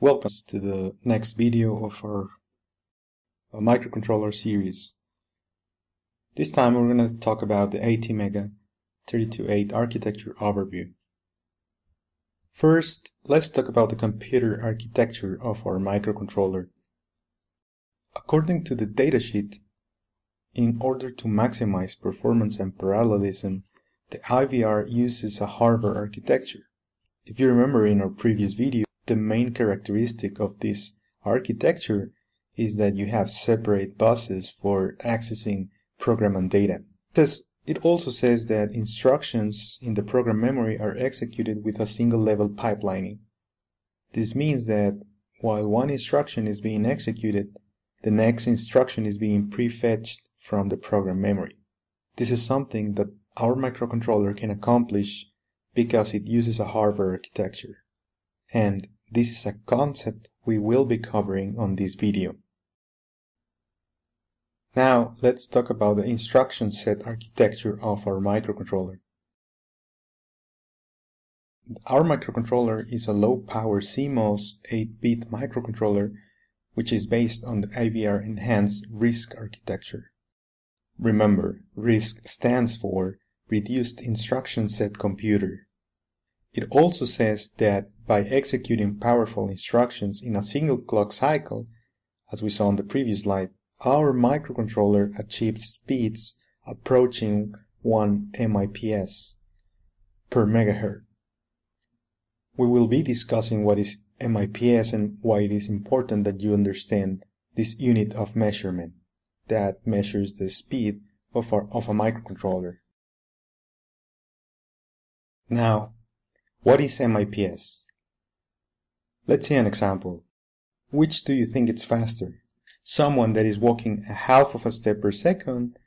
Welcome to the next video of our uh, microcontroller series. This time we're going to talk about the ATmega 3208 architecture overview. First, let's talk about the computer architecture of our microcontroller. According to the datasheet, in order to maximize performance and parallelism, the AVR uses a Harvard architecture. If you remember in our previous video, the main characteristic of this architecture is that you have separate buses for accessing program and data. It also says that instructions in the program memory are executed with a single level pipelining. This means that while one instruction is being executed, the next instruction is being prefetched from the program memory. This is something that our microcontroller can accomplish because it uses a Harvard architecture. And this is a concept we will be covering on this video. Now let's talk about the instruction set architecture of our microcontroller. Our microcontroller is a low-power CMOS 8-bit microcontroller which is based on the AVR Enhanced RISC architecture. Remember, RISC stands for Reduced Instruction Set Computer. It also says that by executing powerful instructions in a single clock cycle, as we saw on the previous slide, our microcontroller achieves speeds approaching 1 MIPS per megahertz. We will be discussing what is MIPS and why it is important that you understand this unit of measurement that measures the speed of, our, of a microcontroller. Now, what is MIPS? Let's see an example. Which do you think is faster? Someone that is walking a half of a step per second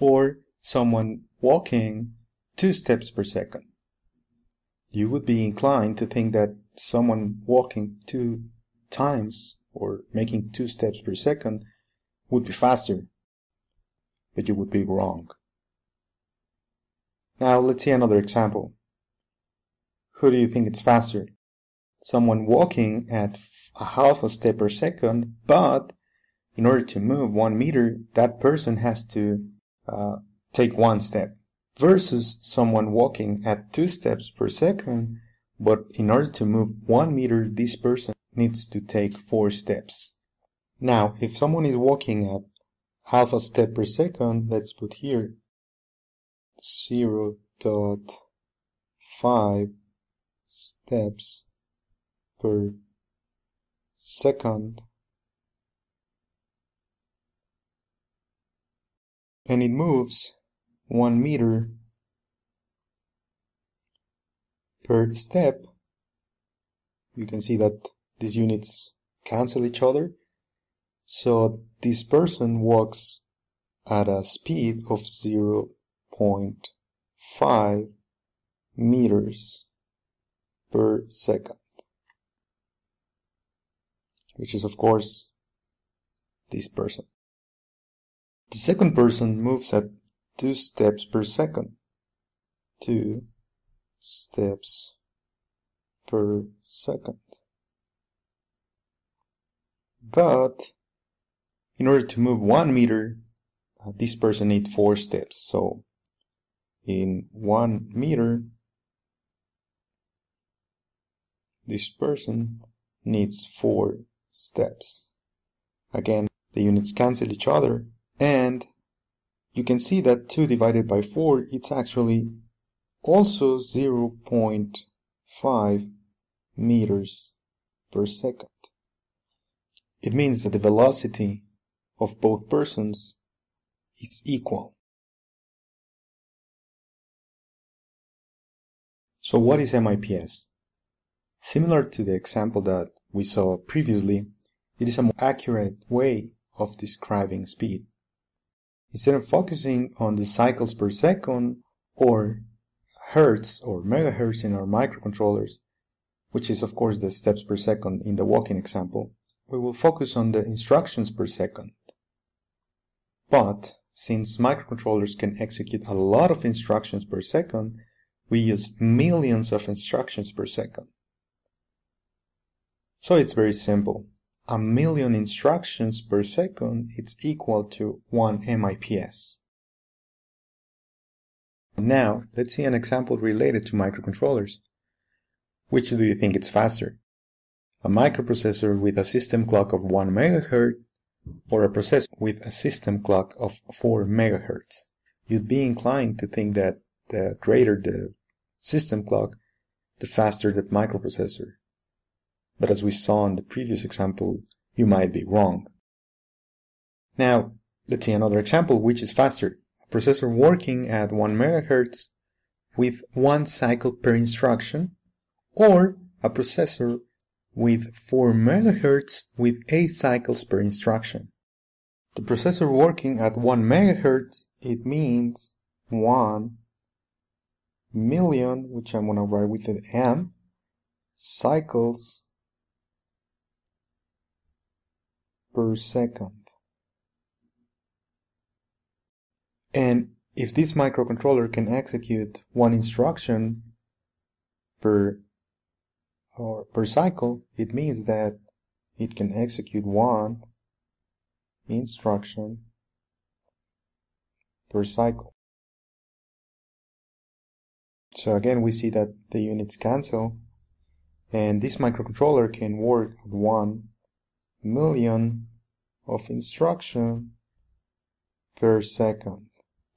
or someone walking two steps per second? You would be inclined to think that someone walking two times or making two steps per second would be faster, but you would be wrong. Now let's see another example. Who do you think it's faster? Someone walking at a half a step per second, but in order to move one meter, that person has to uh, take one step. Versus someone walking at two steps per second, but in order to move one meter, this person needs to take four steps. Now, if someone is walking at half a step per second, let's put here 0 0.5 steps per second. And it moves one meter per step. You can see that these units cancel each other. So this person walks at a speed of 0.5 meters per second, which is of course this person. The second person moves at two steps per second, two steps per second. But in order to move one meter, uh, this person needs four steps. So in one meter, this person needs four steps. Again, the units cancel each other and you can see that 2 divided by 4 it's actually also 0.5 meters per second. It means that the velocity of both persons is equal. So what is MIPS? Similar to the example that we saw previously, it is a more accurate way of describing speed. Instead of focusing on the cycles per second or hertz or megahertz in our microcontrollers, which is of course the steps per second in the walking example, we will focus on the instructions per second. But since microcontrollers can execute a lot of instructions per second, we use millions of instructions per second. So it's very simple. A million instructions per second is equal to 1 MIPS. Now, let's see an example related to microcontrollers. Which do you think is faster? A microprocessor with a system clock of 1 MHz or a processor with a system clock of 4 MHz? You'd be inclined to think that the greater the system clock, the faster the microprocessor. But as we saw in the previous example, you might be wrong. Now, let's see another example which is faster. A processor working at 1 MHz with one cycle per instruction, or a processor with 4 MHz with 8 cycles per instruction. The processor working at 1 MHz, it means 1 million, which I'm going to write with an M, cycles per second. And if this microcontroller can execute one instruction per or per cycle, it means that it can execute one instruction per cycle. So again, we see that the units cancel and this microcontroller can work at 1 million of instruction per second.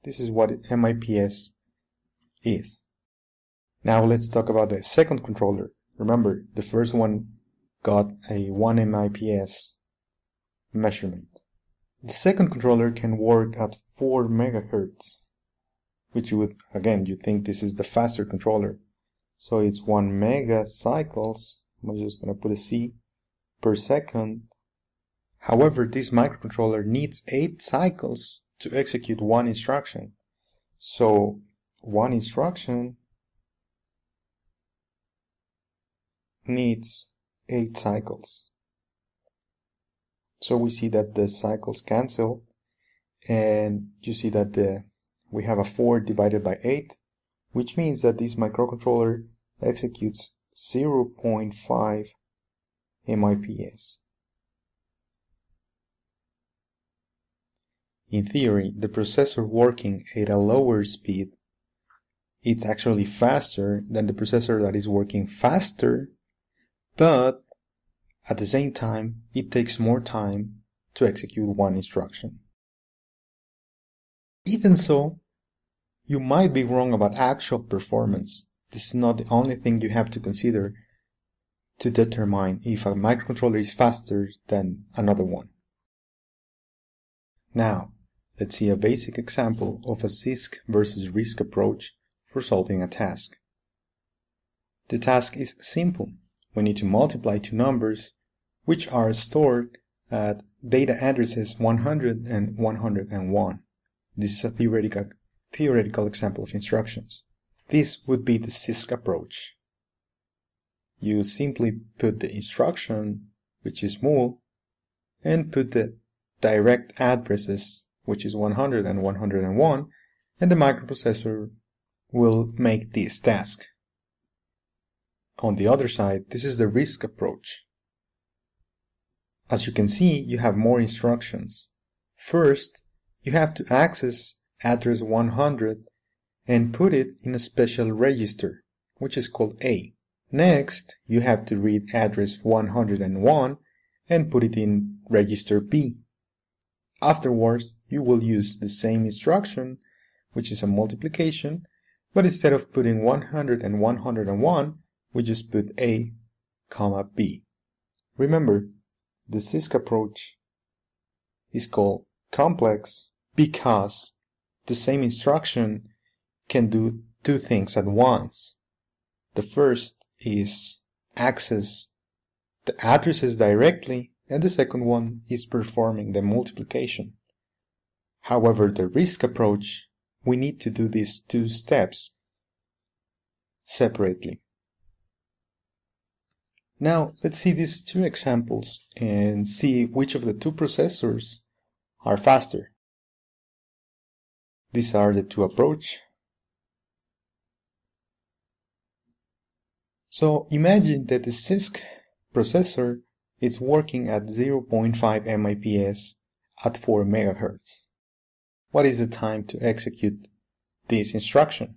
This is what MIPS is. Now let's talk about the second controller. Remember, the first one got a 1 MIPS measurement. The second controller can work at 4 megahertz, which you would, again, you think this is the faster controller. So it's 1 mega cycles, I'm just going to put a C, per second. However, this microcontroller needs 8 cycles to execute one instruction. So one instruction needs 8 cycles. So we see that the cycles cancel and you see that the we have a 4 divided by 8 which means that this microcontroller executes 0.5 MIPS. In theory, the processor working at a lower speed it's actually faster than the processor that is working faster, but at the same time, it takes more time to execute one instruction. Even so, you might be wrong about actual performance. This is not the only thing you have to consider to determine if a microcontroller is faster than another one. Now, let's see a basic example of a CISC versus RISC approach for solving a task. The task is simple. We need to multiply two numbers which are stored at data addresses 100 and 101. This is a theoretical, theoretical example of instructions. This would be the CISC approach. You simply put the instruction, which is mul, and put the direct addresses, which is 100 and 101, and the microprocessor will make this task. On the other side, this is the RISC approach. As you can see, you have more instructions. First, you have to access address 100 and put it in a special register, which is called A. Next, you have to read address 101 and put it in register B. Afterwards, you will use the same instruction, which is a multiplication, but instead of putting 100 and 101, we just put A, comma B. Remember, the CISC approach is called complex because the same instruction can do two things at once. The first is access the addresses directly and the second one is performing the multiplication. However, the RISC approach we need to do these two steps separately. Now let's see these two examples and see which of the two processors are faster. These are the two approach. So imagine that the CISC processor is working at 0.5 MIPS at 4 MHz. What is the time to execute this instruction?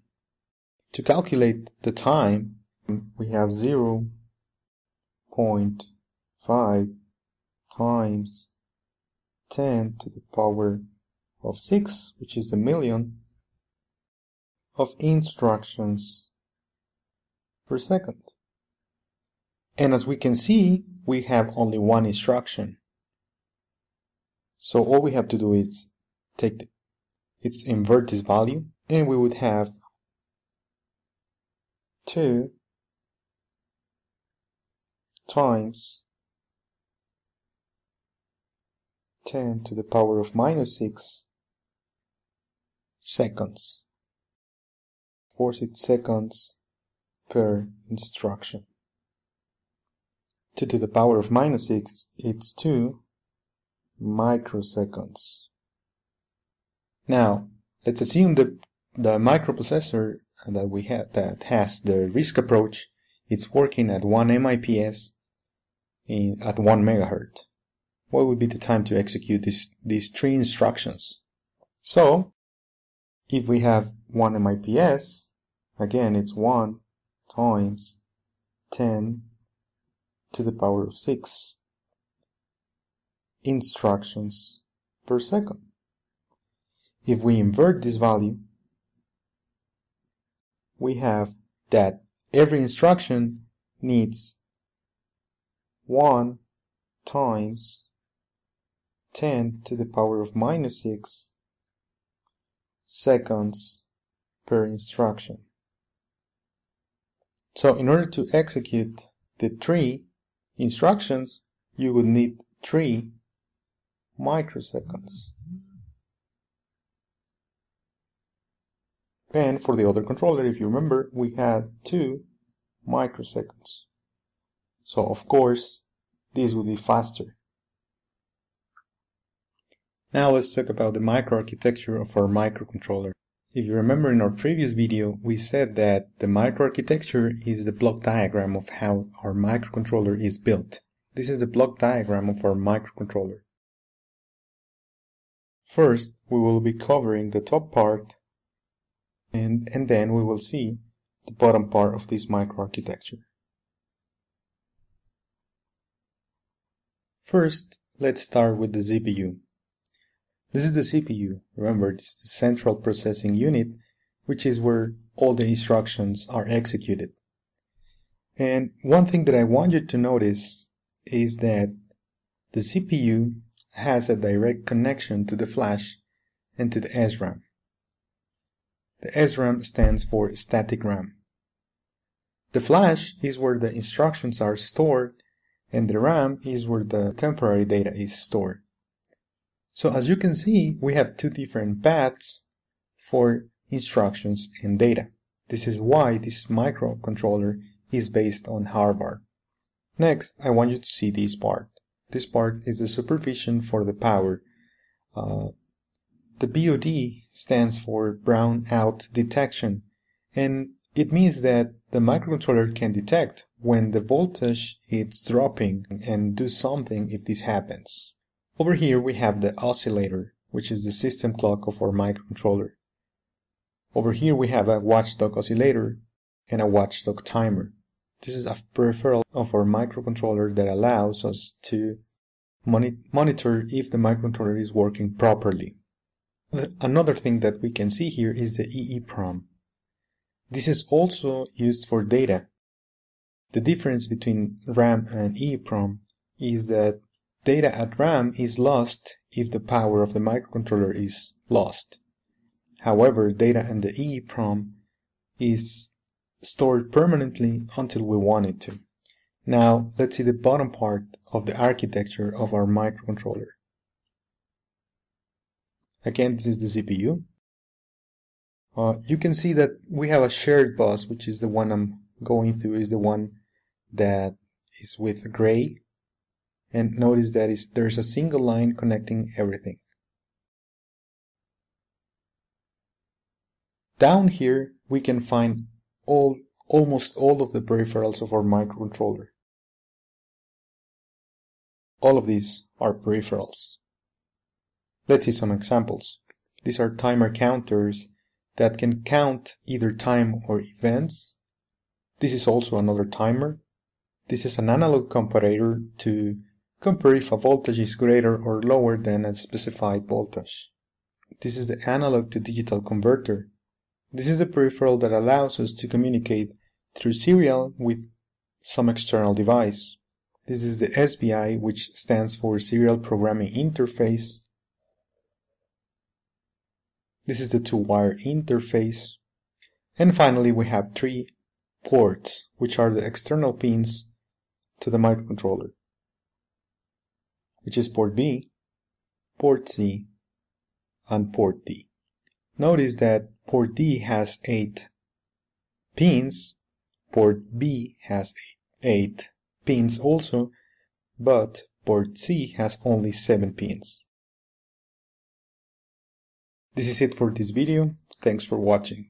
To calculate the time, we have 0.5 times 10 to the power of 6, which is the million, of instructions per second. And as we can see, we have only one instruction. So all we have to do is take the, its invert this value and we would have 2 times 10 to the power of minus 6 seconds. 40 seconds per instruction. 2 to the power of minus 6, it's 2 microseconds. Now, let's assume that the microprocessor that we have that has the RISC approach, it's working at 1 MIPS in, at 1 megahertz. What would be the time to execute this, these three instructions? So, if we have 1 MIPS, again it's 1 times 10 to the power of 6 instructions per second. If we invert this value, we have that every instruction needs 1 times 10 to the power of minus 6 seconds per instruction. So in order to execute the three instructions, you would need three microseconds. And for the other controller, if you remember, we had two microseconds. So of course, this would be faster. Now let's talk about the microarchitecture of our microcontroller. If you remember in our previous video, we said that the microarchitecture is the block diagram of how our microcontroller is built. This is the block diagram of our microcontroller. First, we will be covering the top part and, and then we will see the bottom part of this microarchitecture. First, let's start with the CPU. This is the CPU. Remember, is the central processing unit, which is where all the instructions are executed. And one thing that I want you to notice is that the CPU has a direct connection to the flash and to the SRAM. The SRAM stands for static RAM. The flash is where the instructions are stored and the RAM is where the temporary data is stored. So as you can see, we have two different paths for instructions and data. This is why this microcontroller is based on Harvard. Next, I want you to see this part. This part is the supervision for the power. Uh, the BOD stands for brown out detection, and it means that the microcontroller can detect when the voltage is dropping and do something if this happens. Over here we have the oscillator, which is the system clock of our microcontroller. Over here we have a watchdog oscillator and a watchdog timer. This is a peripheral of our microcontroller that allows us to monitor if the microcontroller is working properly. Another thing that we can see here is the EEPROM. This is also used for data. The difference between RAM and EEPROM is that Data at RAM is lost if the power of the microcontroller is lost. However, data in the EEPROM is stored permanently until we want it to. Now, let's see the bottom part of the architecture of our microcontroller. Again, this is the CPU. Uh, you can see that we have a shared bus, which is the one I'm going through, is the one that is with gray and notice that is there's a single line connecting everything. Down here we can find all almost all of the peripherals of our microcontroller. All of these are peripherals. Let's see some examples. These are timer counters that can count either time or events. This is also another timer. This is an analog comparator to compare if a voltage is greater or lower than a specified voltage. This is the analog to digital converter. This is the peripheral that allows us to communicate through serial with some external device. This is the SPI, which stands for Serial Programming Interface. This is the two-wire interface. And finally, we have three ports, which are the external pins to the microcontroller, which is port B, port C, and port D. Notice that port D has 8 pins, port B has 8 pins also, but port C has only 7 pins. This is it for this video, thanks for watching.